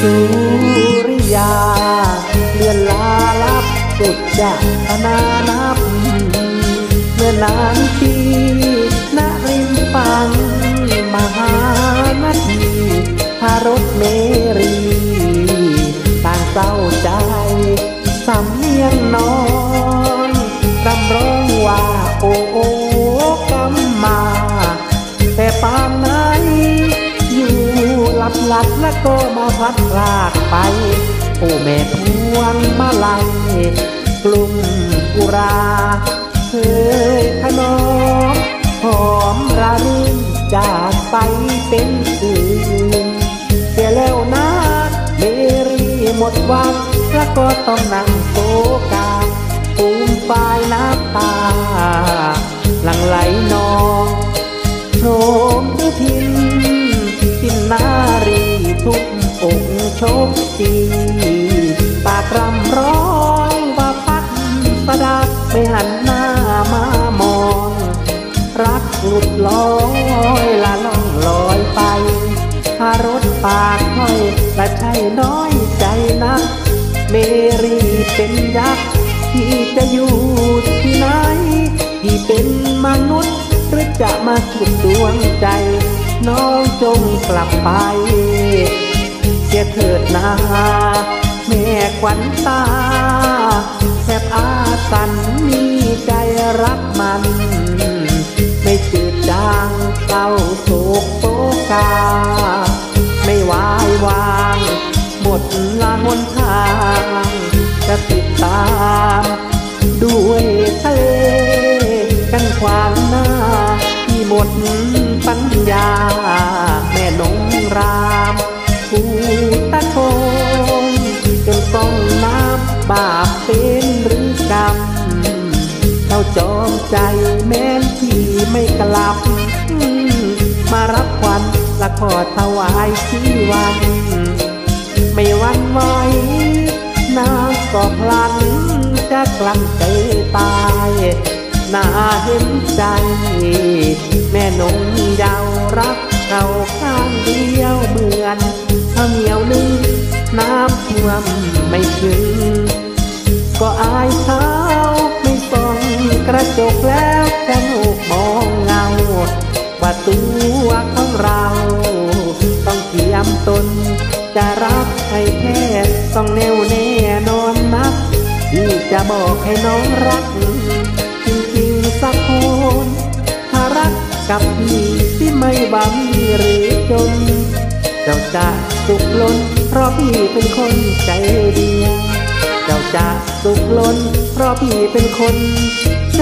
สุริยาเลือนลาลับสุดจะนานับ เมื่อนานทีนริมปัง มหานาทีพารถเมรีต่างเศร้าใจ สำเนียงนอนรำร้องว่าโอ้โอกำมา แต่ปาน หลับหลับแล้วก็มาพัดลากไปโอ้แม่พวงมาลัยกลุ่มกุราเคยขนอมหอมระรื่นจากไปเป็นอื่นเสียแล้วนะเมรีหมดวังแล้วก็ต้องนั่งโศกา ทุกองโชคดีปากรำร้องว่าพัดประดับไปหันหน้ามามอง รักหลุดลอยละล่องลอยไปพารถปากห้อยละใช่น้อยใจนักเมรีเป็นยักษ์ที่จะอยู่ที่ไหนที่เป็นมนุษย์หรือจะมาสุดดวงใจ น้องจงกลับไป เสียเถิดนาแม่ขวัญตาแทบอาสันมีใจรักมัน ไม่จืดจางเศร้าโศกโศกา ไม่วายวาง หมดลางหนทา ปัญญา แม่นงรามผู้ตะโกนจนฟ้องน้ำบาปเป็นหรือกรรมเจ้าจอมใจแม้นที่ไม่กลับ มารับควันละขอถวายชีวัน ไม่วันไหวนางก็พลันจะกลั้นใจตายน่าเห็นใจ นงยาวรักเราข้างเดียวเหมือนข้าวเหนียวนึ่งน้ำท่วมไม่ถึง ก็อายเขาไม่ส่องกระจกแล้วจะนูกมองเงา ว่าตัวของเราต้องเทียมตน จะรักให้แท้ต้องแน่วแน่นอนนักที่จะบอกให้น้องรัก กับพี่ที่ไม่บังหรือจน เจ้าจะสุขล้น เพราะพี่เป็นคนใจดี เจ้าจะสุขล้น เพราะพี่เป็นคนใจ